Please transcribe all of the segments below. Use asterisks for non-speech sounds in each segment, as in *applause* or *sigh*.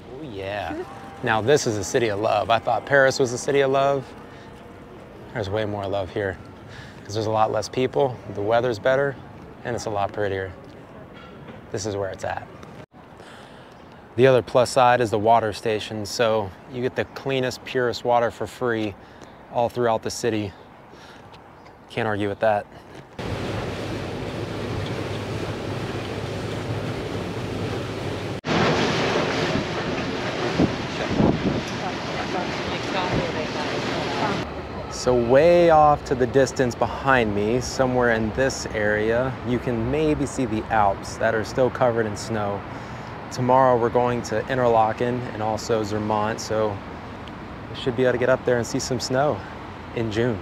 Oh, yeah. Now this is a city of love. I thought Paris was a city of love. There's way more love here because there's a lot less people, the weather's better, and it's a lot prettier. This is where it's at. The other plus side is the water station, so you get the cleanest, purest water for free all throughout the city. Can't argue with that. So way off to the distance behind me, somewhere in this area, you can maybe see the Alps that are still covered in snow. Tomorrow we're going to Interlaken and also Zermatt, so we should be able to get up there and see some snow in June.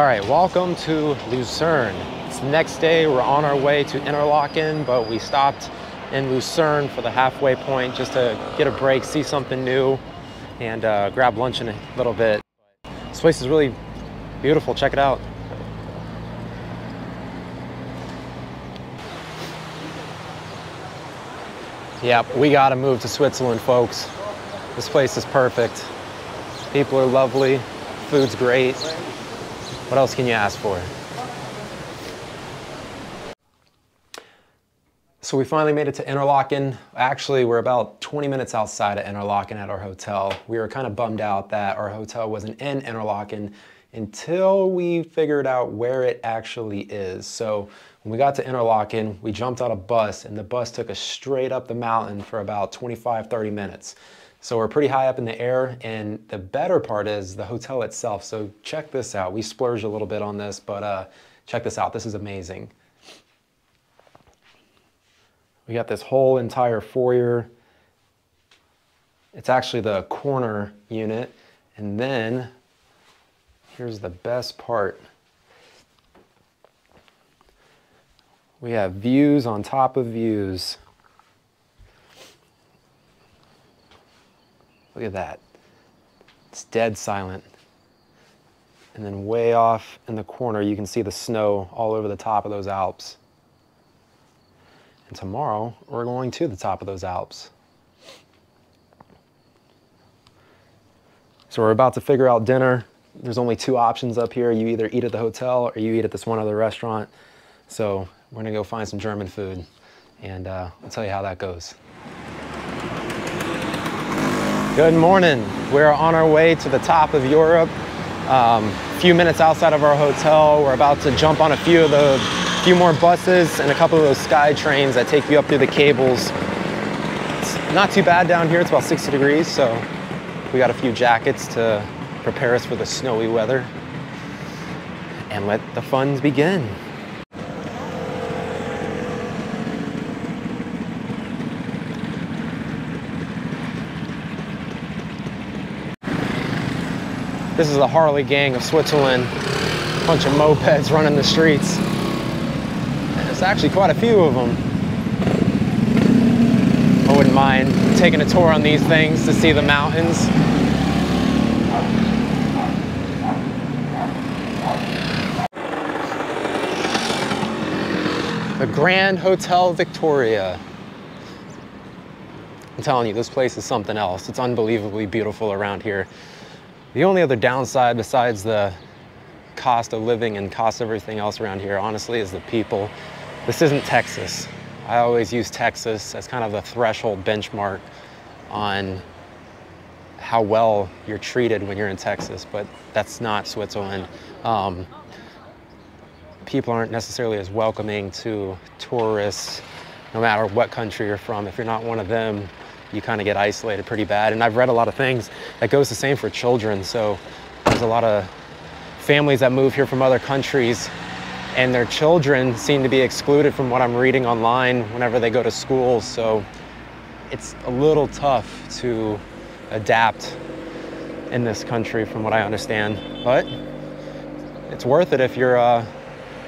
All right, welcome to Lucerne. It's the next day, we're on our way to Interlaken, but we stopped in Lucerne for the halfway point just to get a break, see something new, and uh, grab lunch in a little bit. This place is really beautiful, check it out. Yep, we gotta move to Switzerland, folks. This place is perfect. People are lovely, food's great. What else can you ask for? So we finally made it to Interlaken. Actually, we're about 20 minutes outside of Interlaken at our hotel. We were kind of bummed out that our hotel wasn't in Interlaken until we figured out where it actually is. So when we got to Interlaken, we jumped on a bus and the bus took us straight up the mountain for about 25, 30 minutes. So we're pretty high up in the air and the better part is the hotel itself. So check this out. We splurged a little bit on this, but uh, check this out. This is amazing. We got this whole entire foyer. It's actually the corner unit. And then here's the best part. We have views on top of views. Look at that. It's dead silent. And then way off in the corner, you can see the snow all over the top of those Alps. And tomorrow, we're going to the top of those Alps. So we're about to figure out dinner. There's only two options up here. You either eat at the hotel or you eat at this one other restaurant. So we're gonna go find some German food and uh, I'll tell you how that goes. Good morning. We're on our way to the top of Europe. Um, a few minutes outside of our hotel. We're about to jump on a few of the few more buses and a couple of those sky trains that take you up through the cables. It's not too bad down here. It's about 60 degrees, so we got a few jackets to prepare us for the snowy weather. And let the funs begin. This is the Harley gang of Switzerland. Bunch of mopeds running the streets. And there's actually quite a few of them. I wouldn't mind taking a tour on these things to see the mountains. The Grand Hotel Victoria. I'm telling you, this place is something else. It's unbelievably beautiful around here. The only other downside besides the cost of living and cost of everything else around here, honestly, is the people. This isn't Texas. I always use Texas as kind of the threshold benchmark on how well you're treated when you're in Texas, but that's not Switzerland. Um, people aren't necessarily as welcoming to tourists, no matter what country you're from. If you're not one of them, you kind of get isolated pretty bad. And I've read a lot of things that goes the same for children. So there's a lot of families that move here from other countries and their children seem to be excluded from what I'm reading online whenever they go to school. So it's a little tough to adapt in this country from what I understand. But it's worth it if you're uh,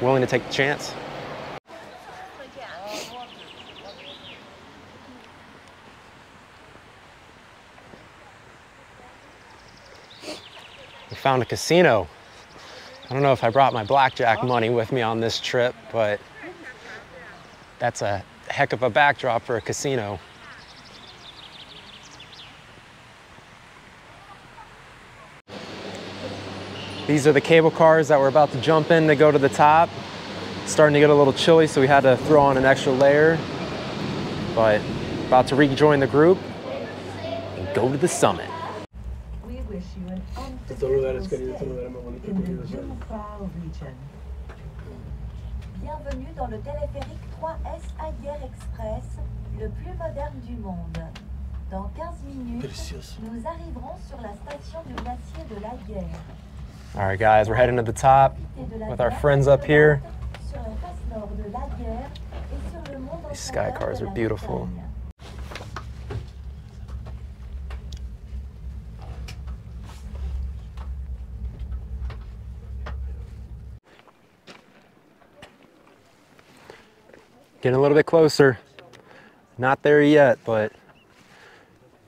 willing to take the chance. We found a casino. I don't know if I brought my blackjack oh. money with me on this trip, but that's a heck of a backdrop for a casino. These are the cable cars that we're about to jump in to go to the top. It's starting to get a little chilly, so we had to throw on an extra layer. But about to rejoin the group and go to the summit. Estos lugares, unforgettable querido, estos lugares más bonitos in que the yo sé. Jungfrau region. Bienvenue dans le téléphérique 3S Ayer Express, le plus moderne du monde. Dans 15 minutes, Precioso. nous arriverons sur la station du glacier de la Guerre. All right, guys, we're heading to the top de with our friends up here. De These sky cars de are beautiful. Getting a little bit closer. Not there yet, but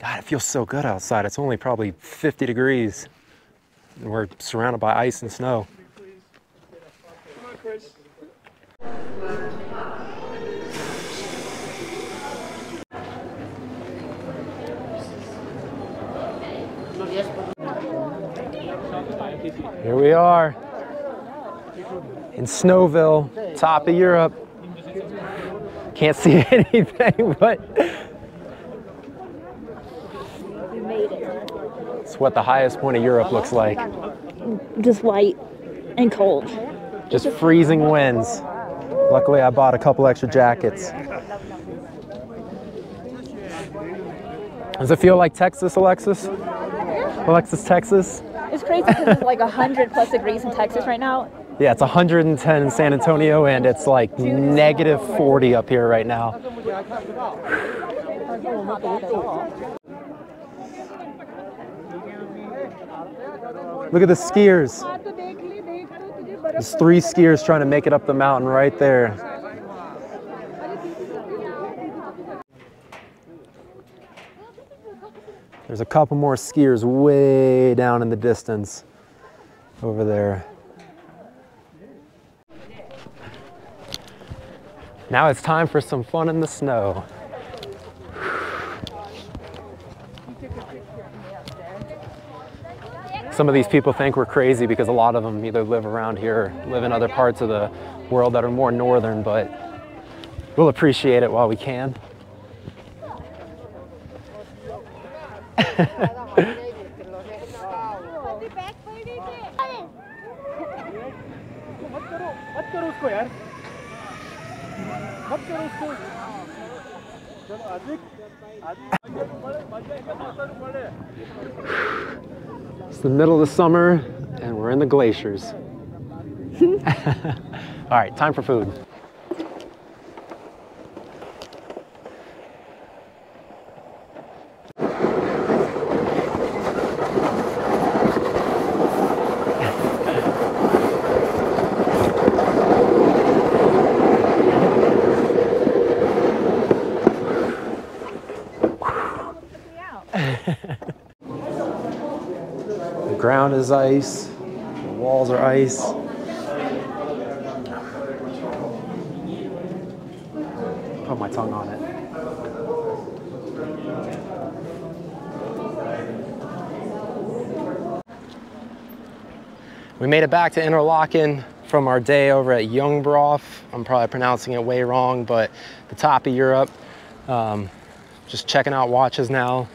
God, it feels so good outside. It's only probably 50 degrees. And we're surrounded by ice and snow. Here we are in Snowville, top of Europe. Can't see *laughs* anything, but We made it. it's what the highest point of Europe looks like. Just white and cold. Just freezing winds. Luckily, I bought a couple extra jackets. Does it feel like Texas, Alexis? Alexis, Texas? It's crazy because it's like 100 plus degrees in Texas right now. Yeah, it's 110 in San Antonio, and it's like negative 40 up here right now. Look at the skiers. There's three skiers trying to make it up the mountain right there. There's a couple more skiers way down in the distance over there. Now it's time for some fun in the snow. Some of these people think we're crazy because a lot of them either live around here or live in other parts of the world that are more northern, but we'll appreciate it while we can. *laughs* It's the middle of the summer and we're in the glaciers. *laughs* *laughs* All right, time for food. Ground is ice, the walls are ice. Put my tongue on it. We made it back to Interlaken from our day over at Jungbrof. I'm probably pronouncing it way wrong, but the top of Europe. Um, just checking out watches now.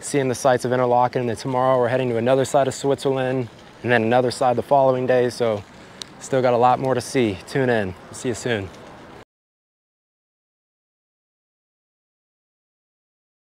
Seeing the sights of Interlaken. And then tomorrow we're heading to another side of Switzerland and then another side the following day. So still got a lot more to see. Tune in. See you soon.